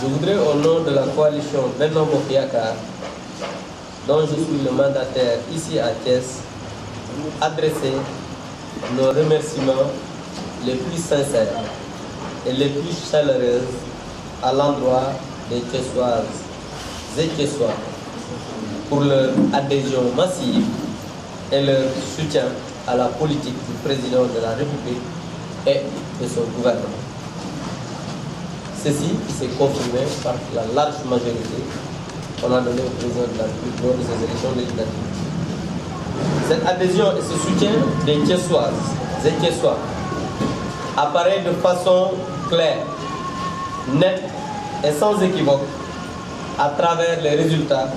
Je voudrais au nom de la coalition Mokiaka, dont je suis le mandataire ici à Thiès, adresser nos remerciements les plus sincères et les plus chaleureux à l'endroit des Thiessoises et Thiessois pour leur adhésion massive et leur soutien à la politique du président de la République et de son gouvernement. Ceci s'est confirmé par la large majorité qu'on a donnée au président de la République lors de ces élections législatives. Cette adhésion et ce soutien des Thiessoises et apparaît de façon claire, nette et sans équivoque à travers les résultats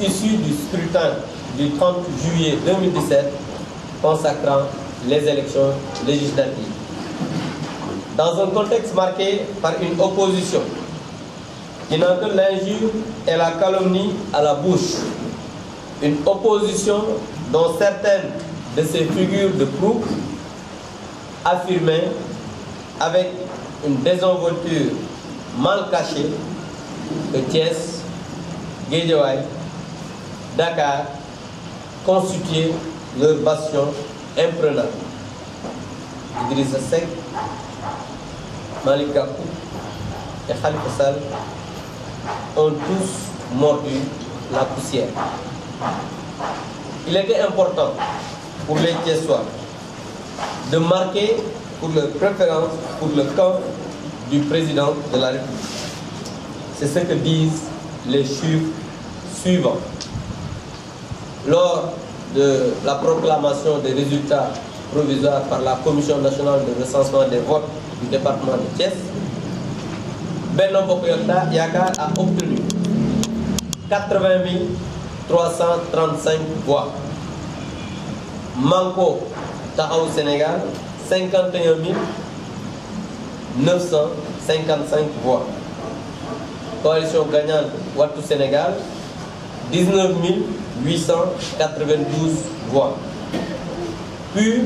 issus du scrutin du 30 juillet 2017 consacrant les élections législatives. Dans un contexte marqué par une opposition qui n'a que l'injure et la calomnie à la bouche, une opposition dont certaines de ces figures de proue affirmaient avec une désenvolture mal cachée que Thiès, Guédiawaye, Dakar constituaient leur bastion imprenable. Idrissa Seck, Malik Gakou et Khalifa Sall ont tous mordu la poussière. Il était important pour les Thiessois de marquer pour leur préférence pour le camp du président de la République. C'est ce que disent les chiffres suivants. Lors de la proclamation des résultats provisoires par la Commission nationale de recensement des votes du département de Thiès, Benno Bokoyota Yakar a obtenu 80 335 voix. Manko Tahaou Sénégal, 51 955 voix. Coalition gagnante Ouattou Sénégal, 19 892 voix. Puis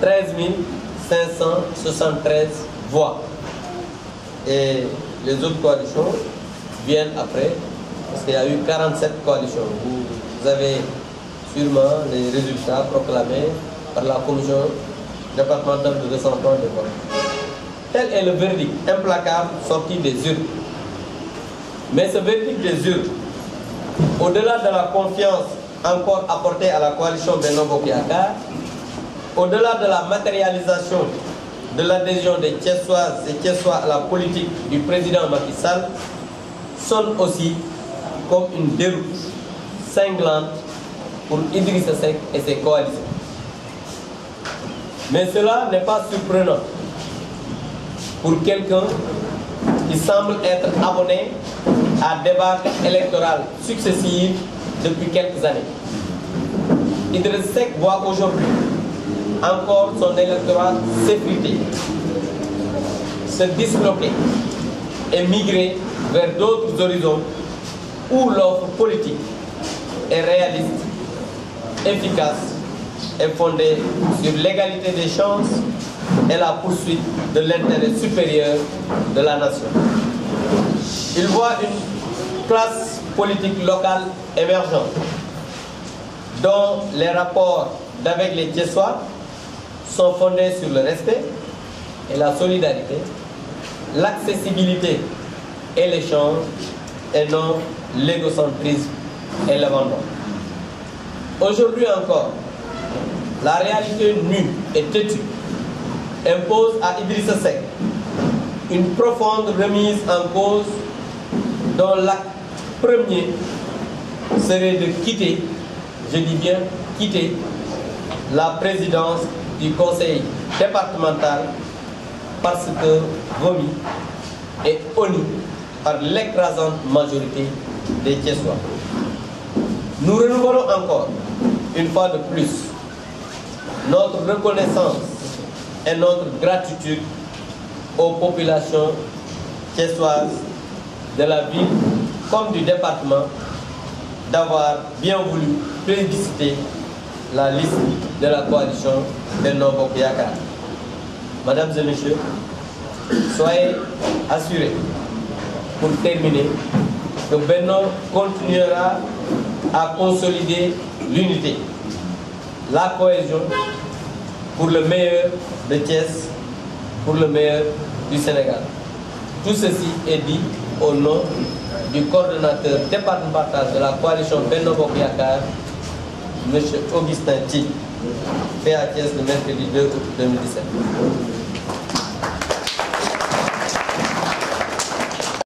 13 573 voix. Et les autres coalitions viennent après, parce qu'il y a eu 47 coalitions. Vous avez sûrement les résultats proclamés par la commission départementale de recensement des voix. Tel est le verdict implacable sorti des urnes. Mais ce verdict des urnes, au-delà de la confiance encore apportée à la coalition Benoît Bokiaka, au-delà de la matérialisation de l'adhésion des Thiessoises et Thiessois à la politique du président Macky Sall, sonne aussi comme une déroute cinglante pour Idrissa Seck et ses coalitions. Mais cela n'est pas surprenant pour quelqu'un qui semble être abonné à débat électoral successifs depuis quelques années. Idriss Seck voit aujourd'hui encore son électorat s'effriter, se disloquer et migrer vers d'autres horizons où l'offre politique est réaliste, efficace et fondée sur l'égalité des chances et la poursuite de l'intérêt supérieur de la nation. Il voit une classe politique locale émergente dont les rapports d'avec les Thiessois sont fondés sur le respect et la solidarité, l'accessibilité et l'échange et non l'égocentrisme et l'abandon. Aujourd'hui encore, la réalité nue et têtue impose à Idrissa Seck une profonde remise en cause dont l'acte premier serait de quitter, je dis bien quitter, la présidence du conseil départemental parce que vomi et honni par l'écrasante majorité des Thiessois. Nous renouvelons encore, une fois de plus, notre reconnaissance et notre gratitude aux populations thiessoises de la ville comme du département d'avoir bien voulu plébisciter la liste de la coalition Benno Bokyaka. Mesdames et messieurs, soyez assurés pour terminer, que Benno continuera à consolider l'unité, la cohésion pour le meilleur de Thiès, pour le meilleur du Sénégal. Tout ceci est dit au nom du coordonnateur départemental de la coalition Benno Bokyakar, M. Augustin Thi, fait à Thiès le mercredi 2 août 2017.